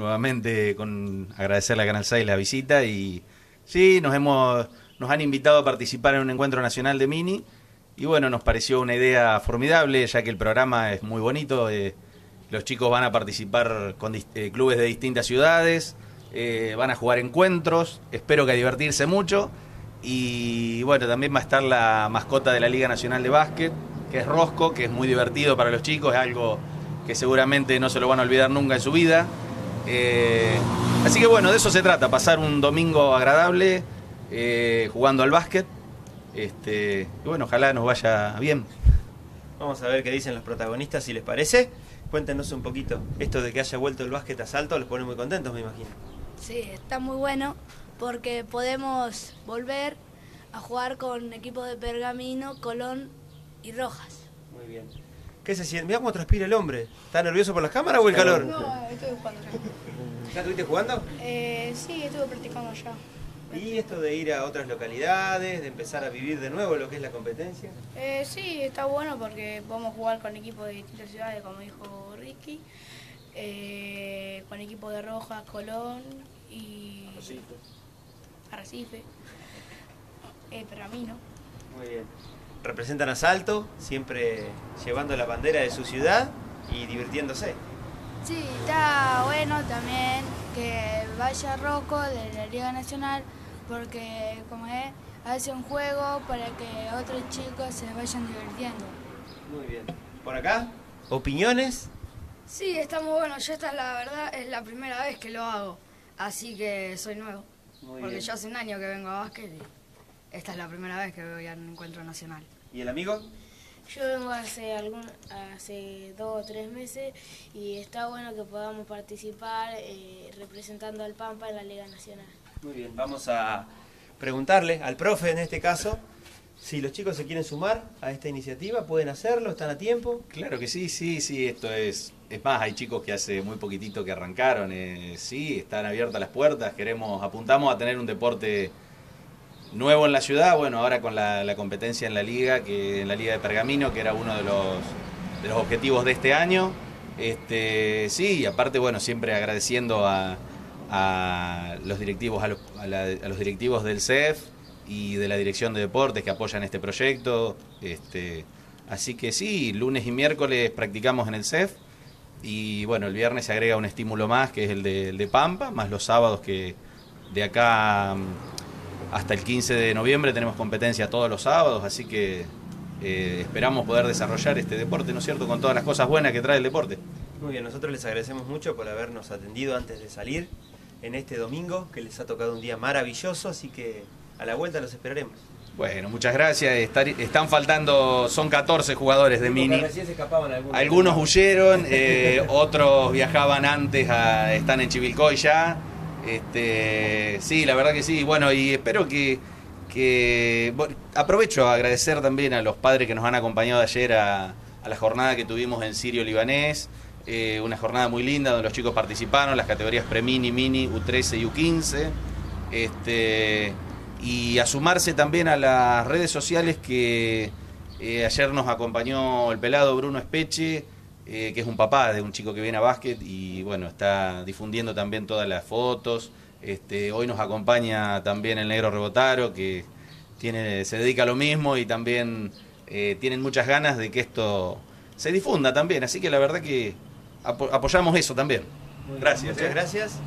nuevamente con agradecerle a Canal 6 la visita y sí, nos hemos nos han invitado a participar en un encuentro nacional de mini y bueno, nos pareció una idea formidable ya que el programa es muy bonito, eh, los chicos van a participar con eh, clubes de distintas ciudades, eh, van a jugar encuentros, espero que a divertirse mucho y bueno, también va a estar la mascota de la Liga Nacional de Básquet, que es Rosco, que es muy divertido para los chicos, es algo que seguramente no se lo van a olvidar nunca en su vida. Eh, así que bueno, de eso se trata, pasar un domingo agradable eh, jugando al básquet. Este, y bueno, ojalá nos vaya bien. Vamos a ver qué dicen los protagonistas, si les parece. Cuéntenos un poquito. Esto de que haya vuelto el básquet a salto los pone muy contentos, me imagino. Sí, está muy bueno porque podemos volver a jugar con equipos de Pergamino, Colón y Rojas. Muy bien. ¿Qué se siente? Mira cómo transpira el hombre. ¿Está nervioso por las cámaras o el calor? No, estuve jugando ya. ¿Ya estuviste jugando? Eh, sí, estuve practicando ya. ¿Y esto de ir a otras localidades, de empezar a vivir de nuevo lo que es la competencia? Eh, sí, está bueno porque podemos jugar con equipos de distintas ciudades, como dijo Ricky, eh, con equipos de Rojas, Colón y Arrecife, eh, Pergamino. Muy bien. Representan a Salto, siempre llevando la bandera de su ciudad y divirtiéndose. Sí, está bueno también que vaya Rocco de la Liga Nacional porque como es, hace un juego para que otros chicos se vayan divirtiendo. Muy bien. ¿Por acá? ¿Opiniones? Sí, está muy bueno. Yo esta la verdad es la primera vez que lo hago, así que soy nuevo. Muy porque bien. yo hace un año que vengo a básquet y esta es la primera vez que voy a un encuentro nacional. ¿Y el amigo? Yo vengo hace algún, hace dos o tres meses y está bueno que podamos participar eh, representando al Pampa en la Liga Nacional. Muy bien. Vamos a preguntarle al profe en este caso si los chicos se quieren sumar a esta iniciativa, pueden hacerlo, están a tiempo. Claro que sí, sí, sí, esto es... Es más, hay chicos que hace muy poquitito que arrancaron, eh, sí, están abiertas las puertas, queremos, apuntamos a tener un deporte nuevo en la ciudad, bueno, ahora con la, competencia en la liga, que en la liga de Pergamino, que era uno de los, objetivos de este año. Este, sí, y aparte, bueno, siempre agradeciendo a, los directivos, a los, la- directivos del CEF y de la Dirección de Deportes que apoyan este proyecto. Este, así que sí, lunes y miércoles practicamos en el CEF. Y bueno, el viernes se agrega un estímulo más, que es el de, Pampa, más los sábados que de acá hasta el 15 de noviembre tenemos competencia todos los sábados, así que eh, esperamos poder desarrollar este deporte, ¿no es cierto?, con todas las cosas buenas que trae el deporte. Muy bien, nosotros les agradecemos mucho por habernos atendido antes de salir en este domingo, que les ha tocado un día maravilloso, así que a la vuelta los esperaremos. Bueno, muchas gracias. Estar- están faltando, son 14 jugadores de mini. algunos. Algunos huyeron, eh, otros viajaban antes, a- están en Chivilcoy ya. Este, sí, la verdad que sí. Bueno, y espero que, aprovecho a agradecer también a los padres que nos han acompañado ayer a, a la jornada que tuvimos en Sirio Libanés. Eh, una jornada muy linda donde los chicos participaron, las categorías pre-mini, mini, U13 y U15. Este, y a sumarse también a las redes sociales que eh, ayer nos acompañó el pelado Bruno Espeche, eh, que es un papá de un chico que viene a básquet y bueno, está difundiendo también todas las fotos. Este, hoy nos acompaña también el negro Rebotaro, que tiene, se dedica a lo mismo y también eh, tienen muchas ganas de que esto se difunda también. Así que la verdad que apo- apoyamos eso también. Muy bien, Gracias. Muchas eh. gracias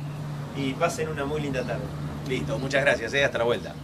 y pasen una muy linda tarde. Listo, muchas gracias. eh, hasta la vuelta.